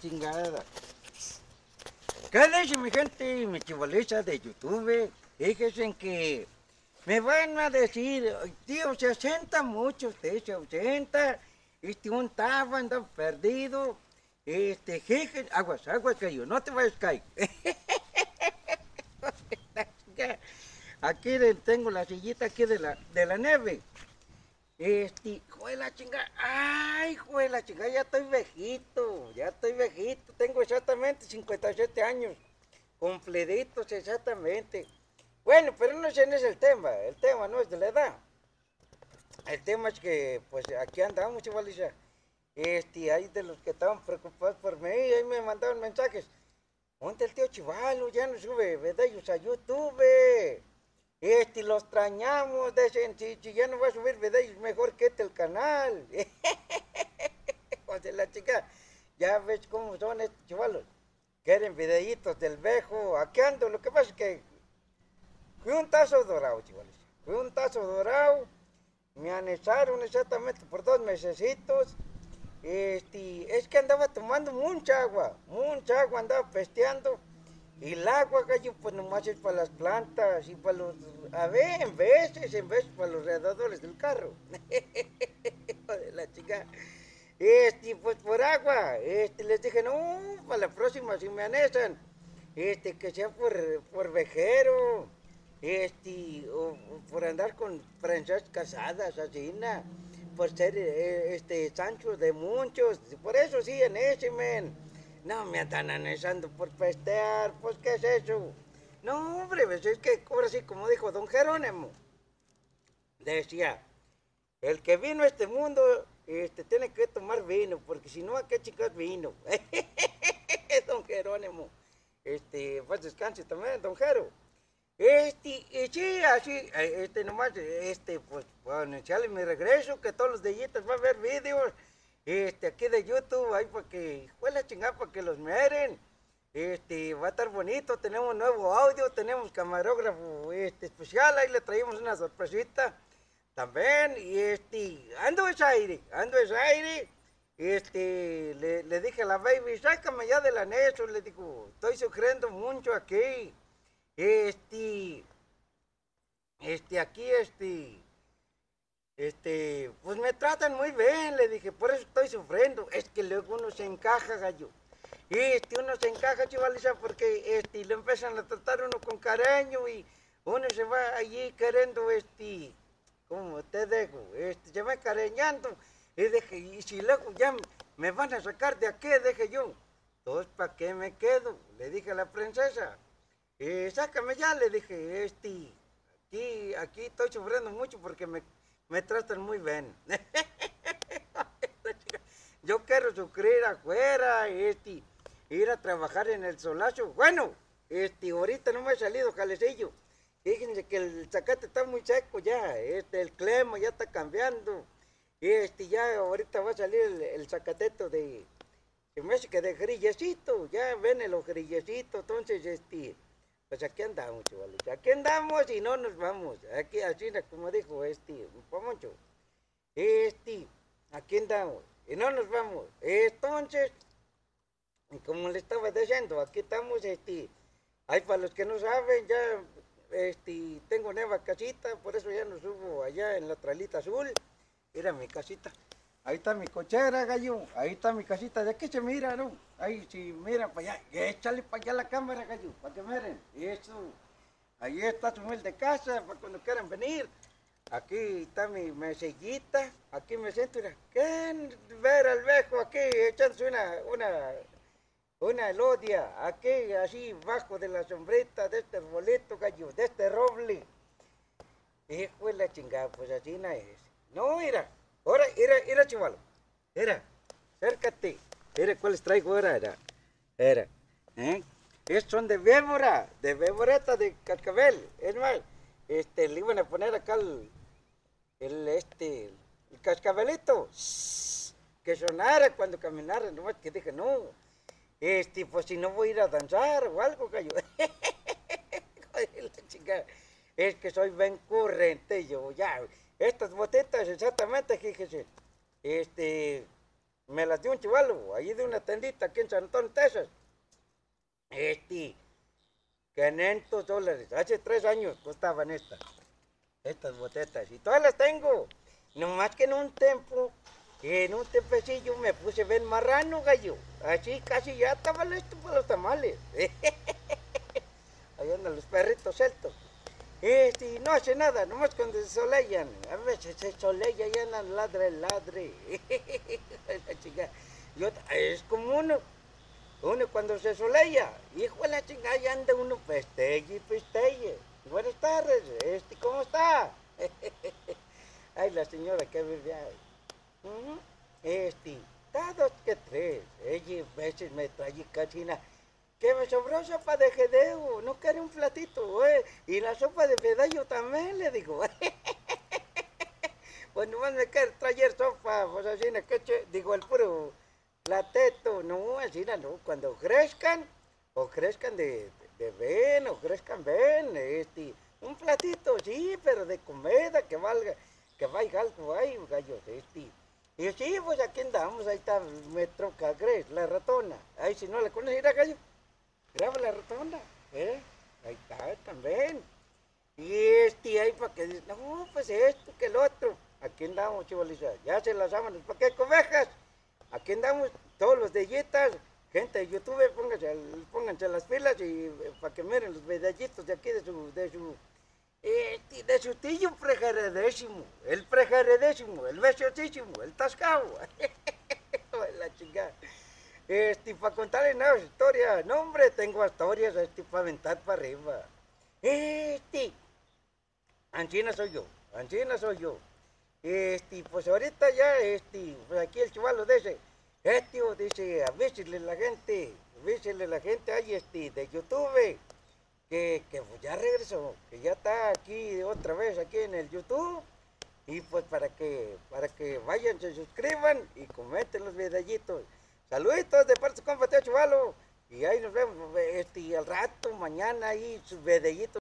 chingada. ¿Qué dice mi gente, mi chivoliza de YouTube? Fíjense que me van a decir, tío, se ausenta mucho usted, se ausenta. Este, un taba anda perdido. Este, jeje, aguas, aguas, que yo, no te vayas a caer. Aquí tengo la sillita aquí de la, de la nieve. Este, hijo de la chingada, ay, hijo de la chingada, ya estoy viejito, ya estoy viejito, tengo exactamente 57 años, completitos exactamente. Bueno, pero no ese no es el tema, el tema no es de la edad. El tema es que, pues, aquí andamos, chavaliza. Este, hay de los que estaban preocupados por mí, ahí me mandaron mensajes. Ponte el tío Chivalo, ya no sube videos a YouTube. Este, los extrañamos, dicen, si, ya no va a subir videos, mejor que este el canal. o sea, la chica, ya ves cómo son estos chavalos. Quieren videitos del vejo, aquí ando, lo que pasa es que fui un tazo dorado, chavales. Fui un tazo dorado, me anesaron exactamente por dos mesecitos. Este, es que andaba tomando mucha agua, mucha agua, andaba pesteando. Y el agua, gallo, pues nomás es para las plantas y para los, a ver, en veces, en veces para los radiadores del carro. De la chica. Este, pues por agua. Este, les dije, no, para la próxima si me anesan. Este, que sea por, por vejero. Este, o, o por andar con prensas casadas, así, na, por ser, eh, este, Sancho de muchos. Por eso sí, en men. No me andan anesando por pestear, pues ¿qué es eso? No, hombre, pues es que ahora sí, como dijo don Jerónimo, decía, el que vino a este mundo este, tiene que tomar vino, porque si no, ¿a qué chicas vino? don Jerónimo, este, pues descanse también, don Jero. Este, y sí, así, eh, este, nomás, este, pues, para anunciarle mi regreso, que todos los deditos van a ver vídeos, este, aquí de YouTube, ahí para que, fue la chingada, para que los miren. Este, va a estar bonito, tenemos nuevo audio, tenemos camarógrafo, este, especial, ahí le traímos una sorpresita. También, y este, ando ese aire, ando ese aire, este, le, le dije a la baby, sácame ya del anexo, le digo, estoy sufriendo mucho aquí, este, este, aquí, este, este, pues me tratan muy bien, le dije, por eso estoy sufriendo. Es que luego uno se encaja, gallo. Este, uno se encaja, chivaliza, porque este, lo empiezan a tratar uno con cariño y uno se va allí queriendo, este, como te digo, este, se va cariñando. Y dije, y si luego ya me van a sacar de aquí, dije yo, entonces, ¿para qué me quedo? Le dije a la princesa, eh, sácame ya, le dije, este, aquí, aquí estoy sufriendo mucho porque me, me tratan muy bien. Yo quiero sufrir afuera, este, ir a trabajar en el solazo. Bueno, este, ahorita no me ha salido jalecillo. Fíjense que el zacate está muy seco ya, este, el clima ya está cambiando. Este, ya ahorita va a salir el, el zacateto de, se de grillecito, ya ven los grillecitos, entonces, este, pues aquí andamos, chavales, aquí andamos y no nos vamos, aquí, así como dijo este, Pamoncho, este, aquí andamos y no nos vamos, entonces, como le estaba diciendo, aquí estamos, este, hay para los que no saben, ya, este, tengo nueva casita, por eso ya no subo allá en la tralita azul, era mi casita. Ahí está mi cochera, gallo. Ahí está mi casita. ¿De qué se mira, no? Ahí, si miran para allá. Échale para allá la cámara, gallo, para que miren. Eso. Ahí está su humilde casa, para cuando quieran venir. Aquí está mi mesillita. Aquí me siento, mira. ¿Quién ver al viejo aquí echándose una, una, una elodia? Aquí, así, bajo de la sombrita de este arbolito, gallo, de este roble. Hijo de la chingada, pues así no es. No, mira. Ahora, mira, mira, chivalo. Mira, acércate. Mira cuáles traigo ahora. Era. Era. ¿Eh? Estos son de víbora, de víboreta de cascabel. Es más, este, le iban a poner acá el, el este, el cascabelito. Que sonara cuando caminara. Nomás que dije, no. Este, pues si no voy a ir a danzar o algo, gallo. Joder, la chica. Es que soy bien corriente yo, ya. Estas botetas, exactamente, fíjese. Este, me las dio un chivalo, ahí de una tendita aquí en San Antonio, Texas. Este, 500 dólares, hace tres años costaban estas, estas botetas, y todas las tengo. Nomás que en un tiempo, en un tempecillo me puse bien marrano, gallo. Así casi ya estaba listo para los tamales. Ahí andan los perritos celtos. Este, no hace nada, nomás cuando se solean. A veces se solea y andan ladre, ladre. la chica. Yo, es como uno, uno cuando se solea, hijo de la chingada, ya anda uno pestelle y pestelle. Buenas tardes, este, ¿cómo está? Ay, la señora que vive ahí. Este, da dos que tres. Ella veces me trae cachina. Que me sobró sopa de jedeo, no quiere un platito, eh. Y la sopa de pedallo también, le digo. pues nomás me quiere traer sopa, pues así, que digo, el puro plateto, no, así no, cuando crezcan, o crezcan de, de, ven, o crezcan ven, este, un platito, sí, pero de comida que valga, que vaya algo ahí, gallos, este. Y sí, pues aquí andamos, ahí está, me troca Grace, la ratona. Ahí si no la conoces, irá gallo, graba la ratona, ¿eh? Ahí está, también. Y este ahí para que dice, no, pues esto, que el otro. Aquí andamos, chivaliza, ya se las sábanas, ¿para qué cobejas? Aquí andamos todos los de Yitas, gente de YouTube, pónganse, pónganse las pilas y eh, para que miren los videitos de aquí de su, de su, eh, de su tío prejaredécimo, el prejaredécimo, el besiosísimo, el tascado. la chingada. Este, para contarle nuevas historias, no hombre, tengo historias este, para aventar para arriba. Este, Anchina soy yo, Anchina soy yo. Este, pues ahorita ya, este, pues aquí el chaval dice, este, dice, avísele la gente, avísele la gente ahí, este, de YouTube, que, que pues ya regresó, que ya está aquí otra vez, aquí en el YouTube, y pues para que, para que vayan, se suscriban y comenten los videitos. Saluditos de parte de su compa y ahí nos vemos, este, al rato, mañana, ahí, sus videitos.